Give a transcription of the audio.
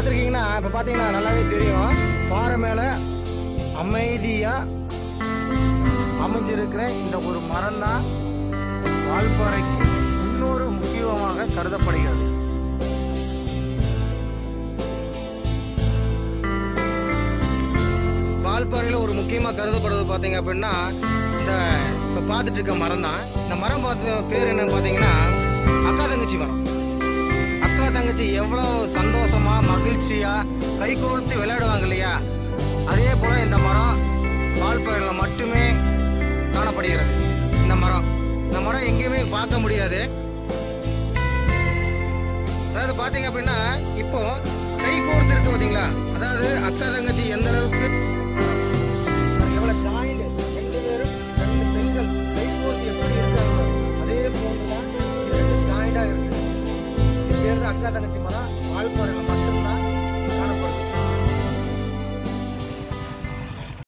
பார்த்துருக்கீங்கன்னா இப்போ பார்த்தீங்கன்னா நல்லாவே தெரியும். பாறை மேலே அமைதியாக அமைஞ்சிருக்கிற இந்த ஒரு மரம் தான் வால்பாறைக்கு இன்னொரு முக்கியமாக கருதப்படுகிறது. வால்பாறையில் ஒரு முக்கியமாக கருதப்படுறது பார்த்தீங்க அப்படின்னா இந்த இப்போ பார்த்துட்டு இருக்க மரம் தான் இந்த மரம் பார்த்து பேர் என்னன்னு பார்த்தீங்கன்னா அக்கா தங்கச்சி மரம். வச்சு எவ்வளோ சந்தோஷமா மகிழ்ச்சியா கை கொடுத்து விளையாடுவாங்க இல்லையா? அதே போல இந்த மரம் பால்பயிரில் மட்டுமே காணப்படுகிறது. இந்த மரம். இந்த மரம் எங்கேயுமே பார்க்க முடியாது. அதாவது பார்த்தீங்க அப்படின்னா இப்போ கை கோர்த்து இருக்கு பார்த்தீங்களா? அதாவது அக்கா தங்கச்சி எந்த அளவுக்கு அக்கா தங்கச்சி மரம் வால்பாறையில் மட்டும்